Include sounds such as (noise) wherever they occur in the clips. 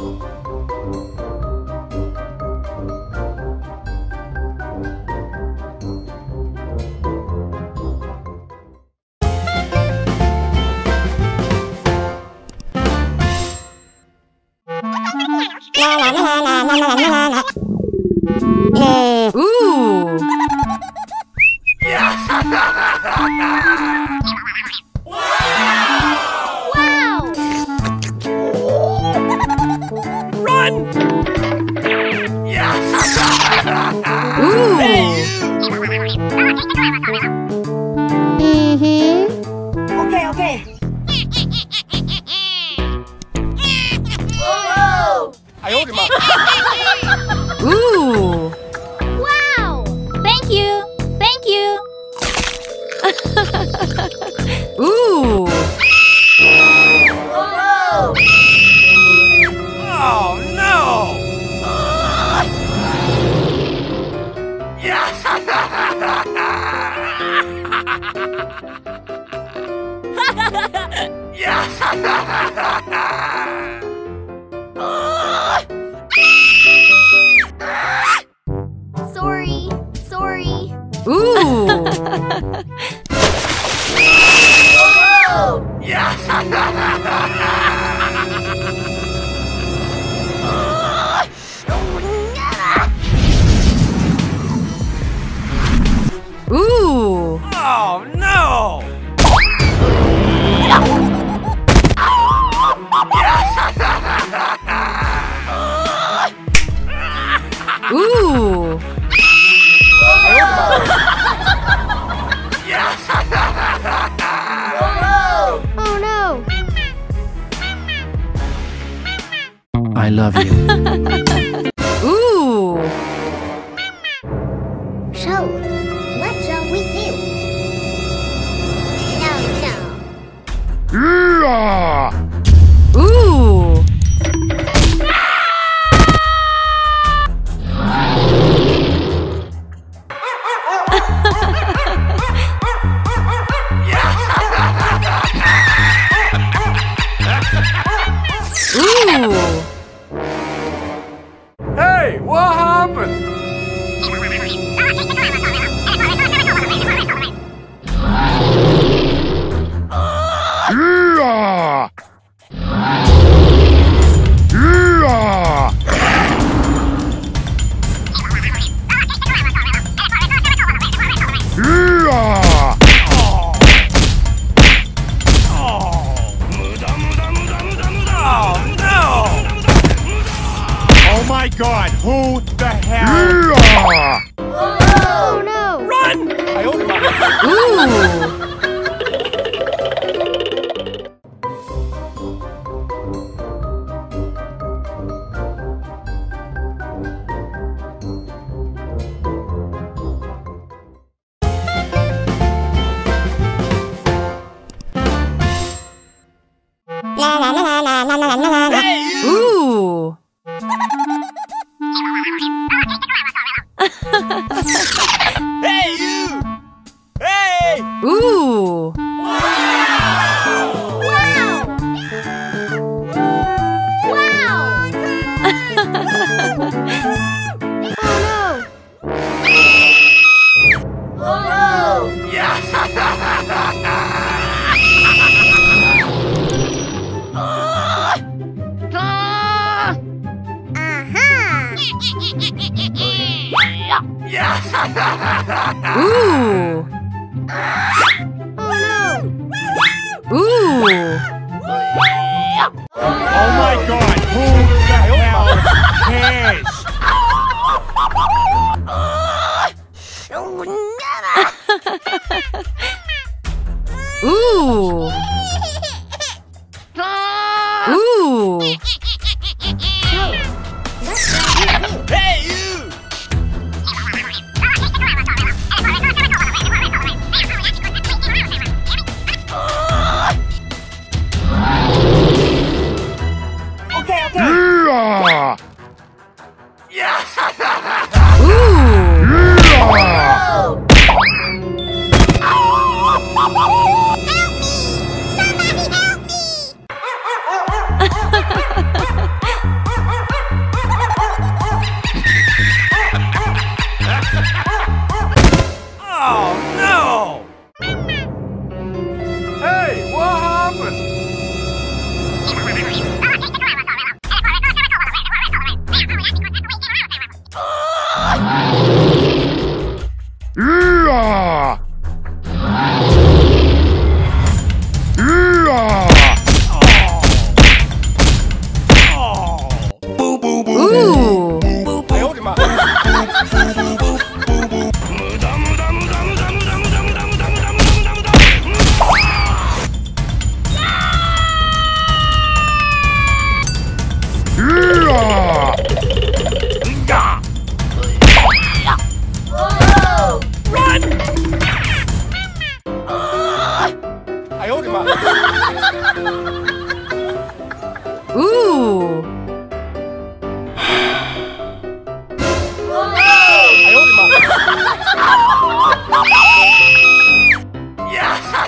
Ooh. (laughs) (laughs) Yeah! Ooh. Ooh. Oh no. Ooh. Oh my god, who the hell is this? Ooh. ha (laughs)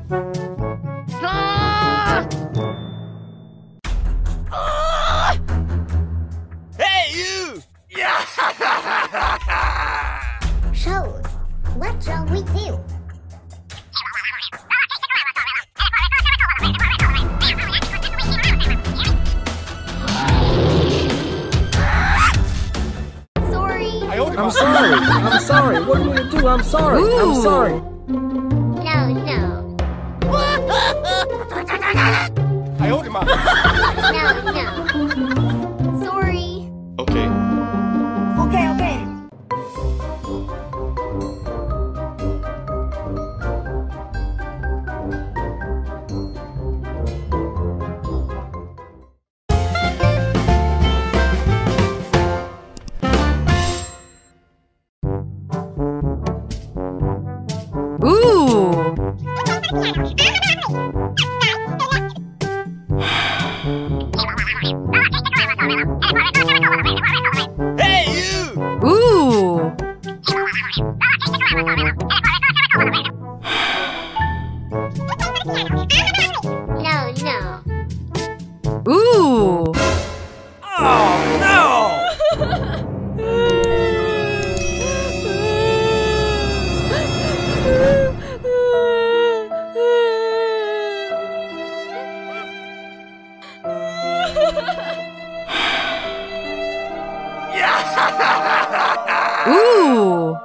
Ooh!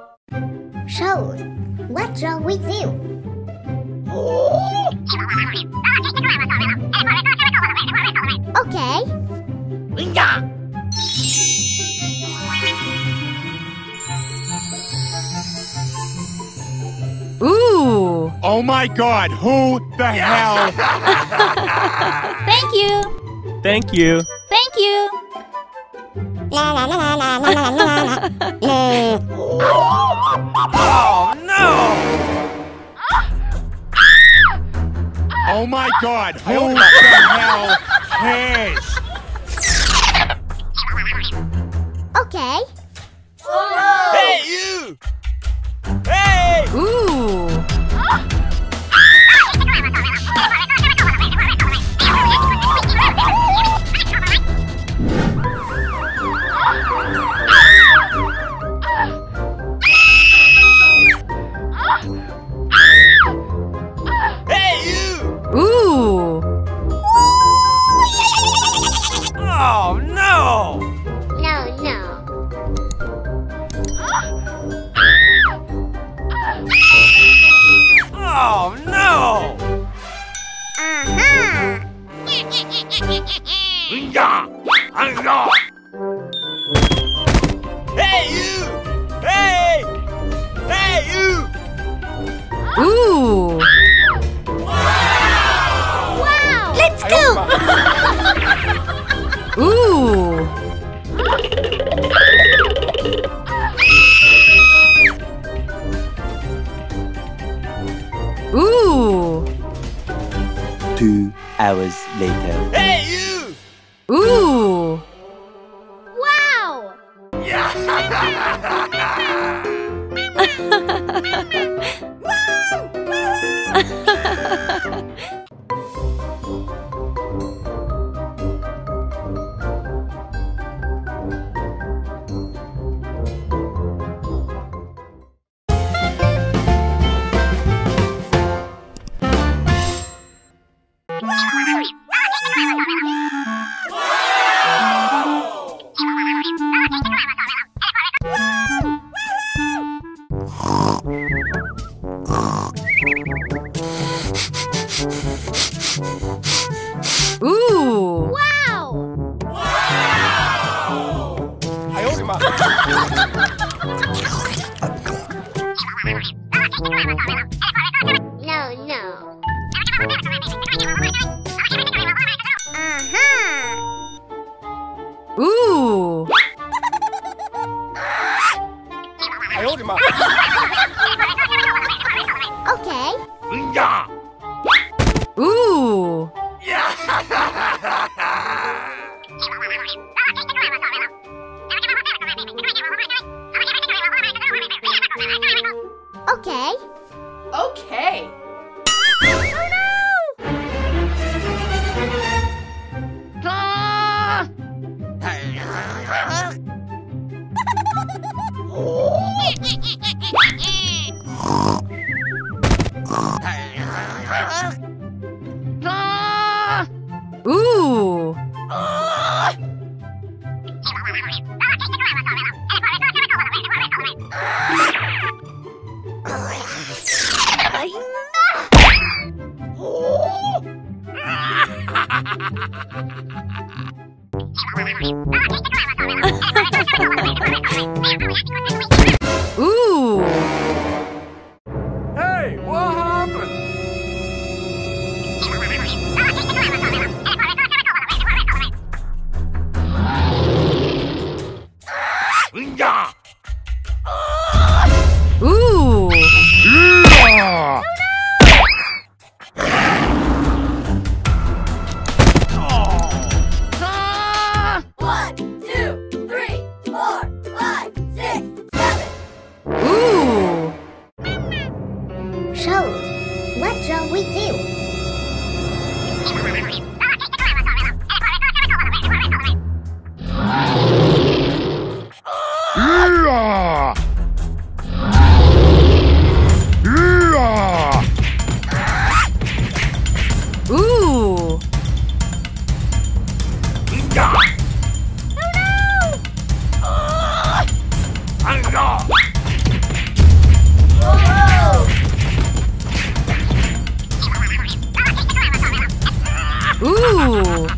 So, what shall we do? Okay. Linda! Ooh! Oh my god, who the hell? (laughs) Thank you! Thank you. Oh no! Oh my god, 哈哈哈哈哈消してくれましょうでも。Ooh.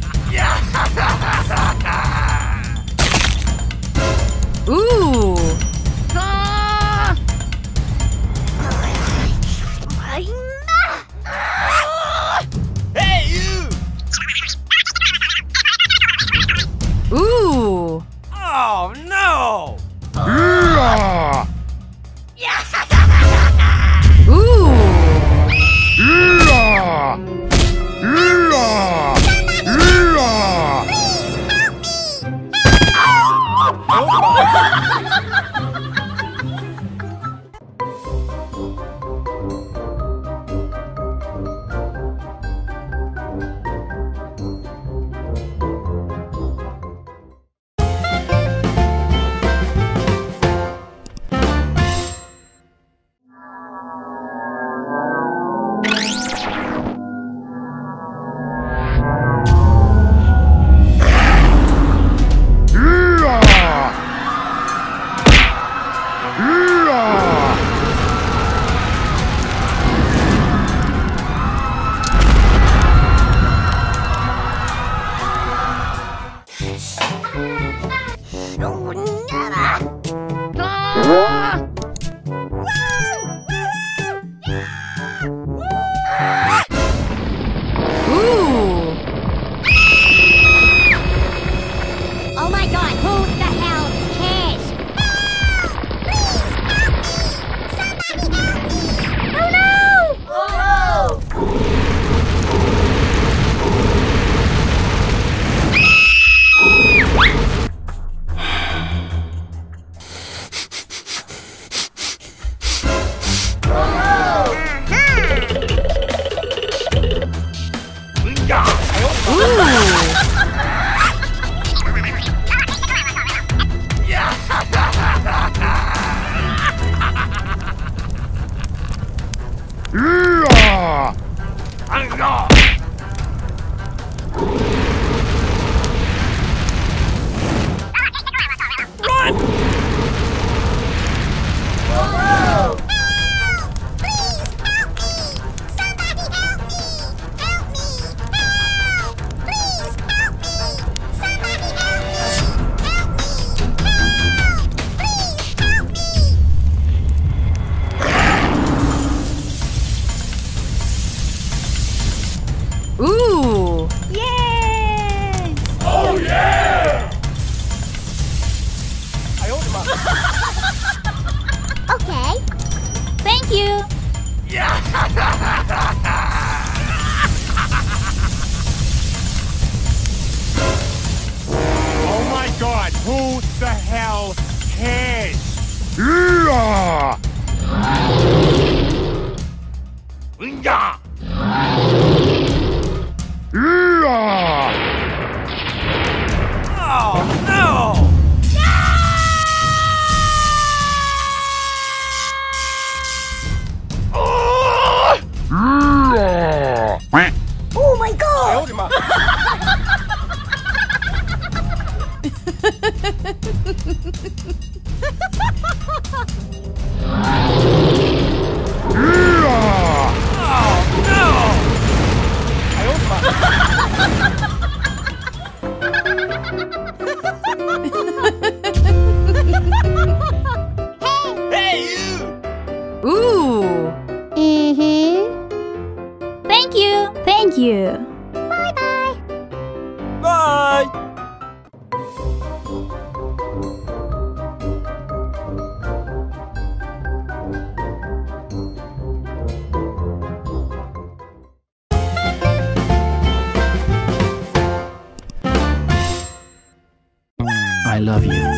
Cares? Yeah! Yeah! Yeah! Love you.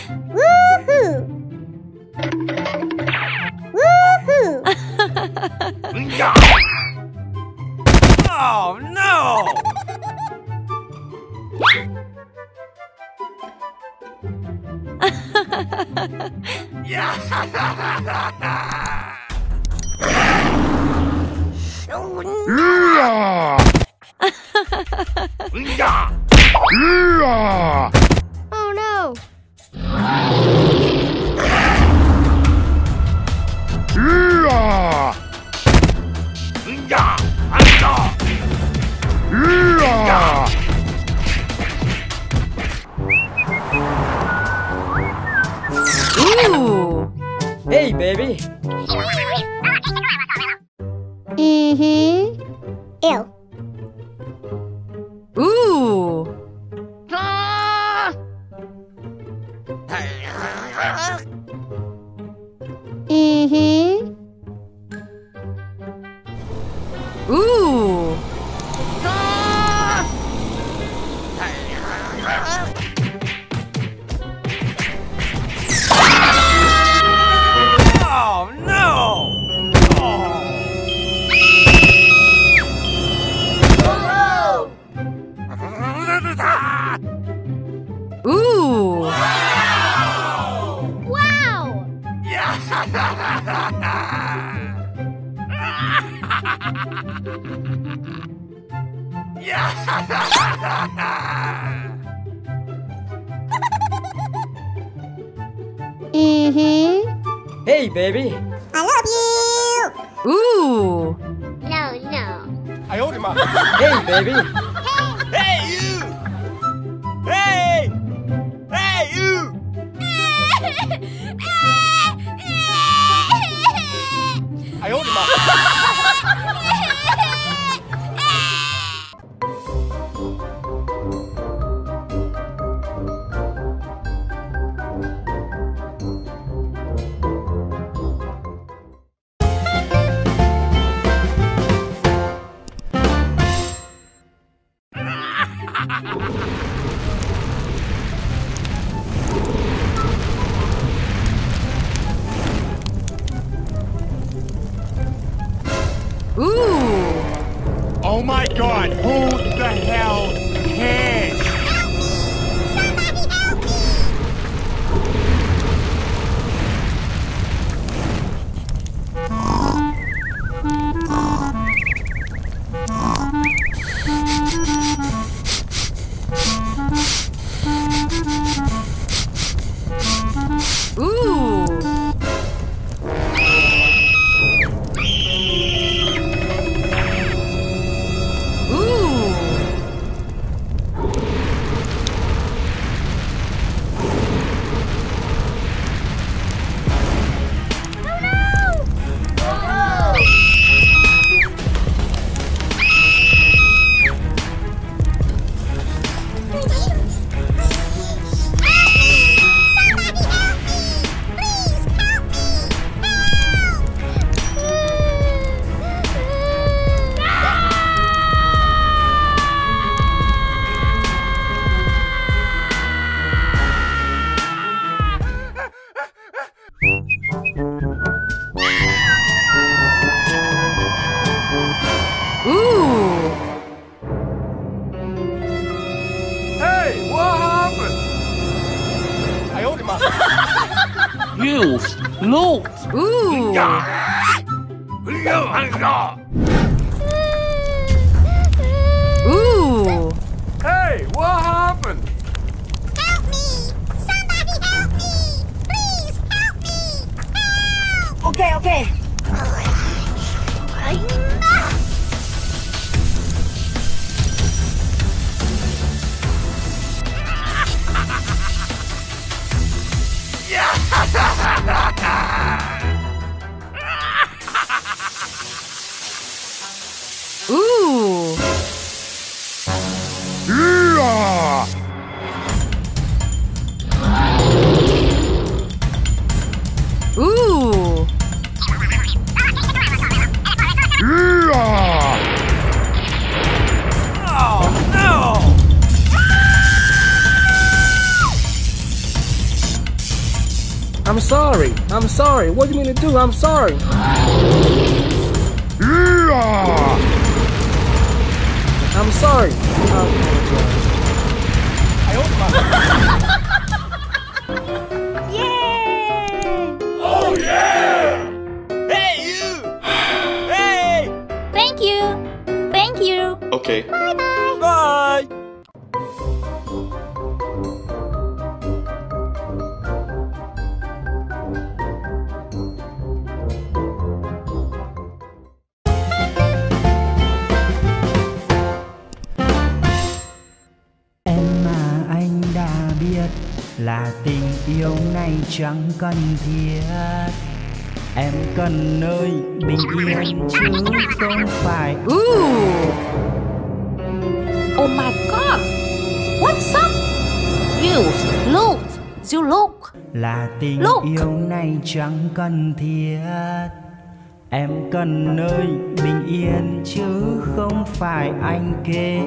Ugh. 에이! 에이! Ooh. Hey, what happened? Help me! Somebody help me! Please help me! Help! Okay, okay. sorry. I'm sorry. What do you mean to do? I'm sorry. Chẳng cần thiết em cần nơi bình yên chứ không phải Ooh. Oh my god. What's up? You look. You look. là tình Look. yêu này chẳng cần thiết em cần nơi bình yên chứ không phải anh kế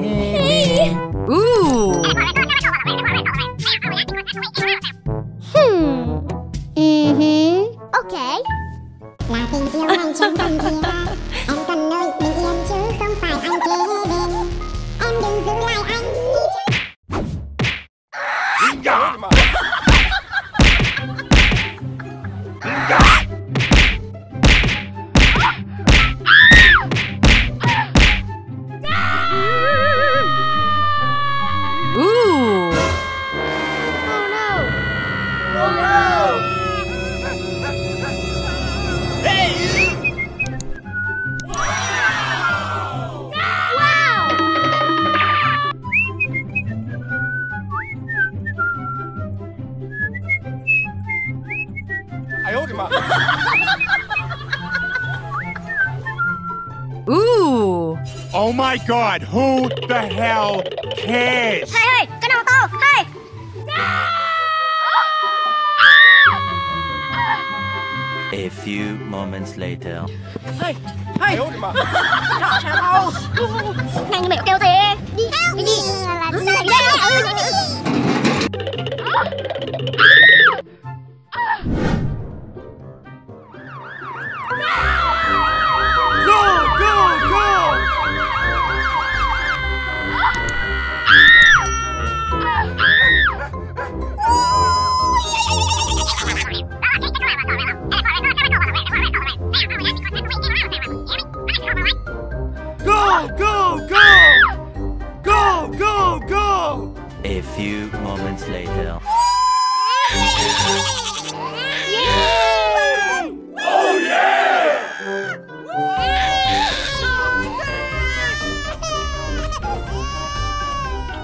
Ooh. Hmm. Mm-hmm. Okay. Là tình yêu này chẳng cần thiết Em cần nơi god, who the hell cares? Hey, hey, cái đầu to, hey! A few moments later. Hey, hey. Ngăn mẹo kêu thế.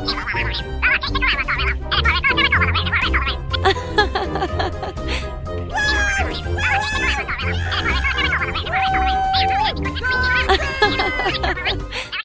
Ooh. (laughs)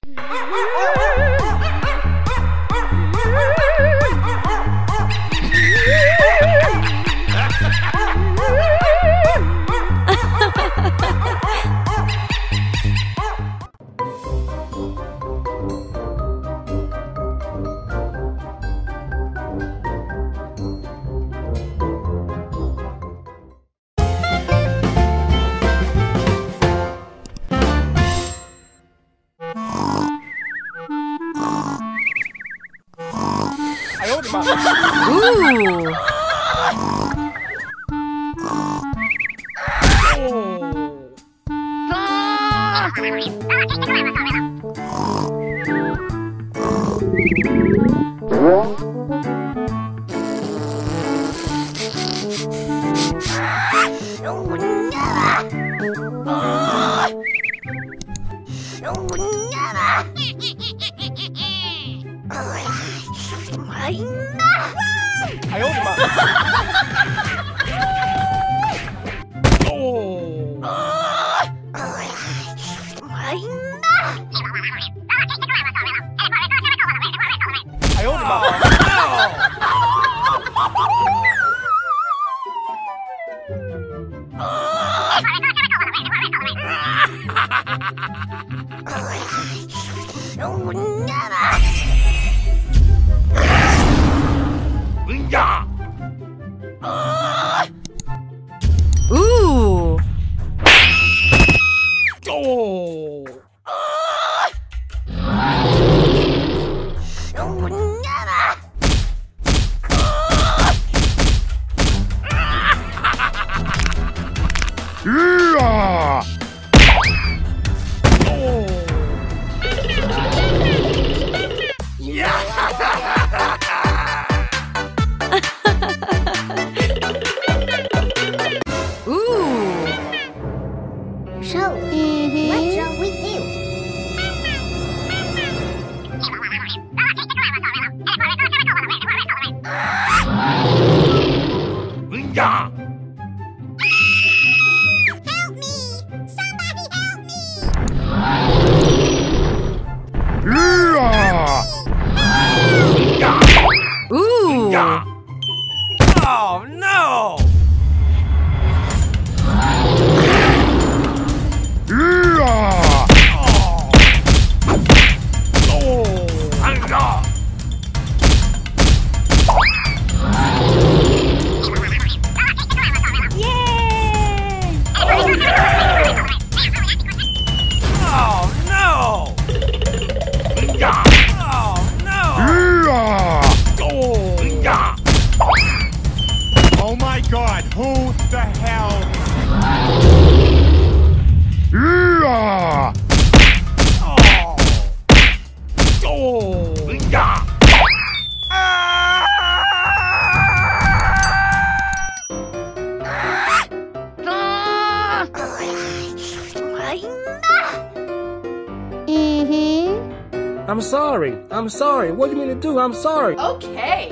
do? I'm sorry. Okay.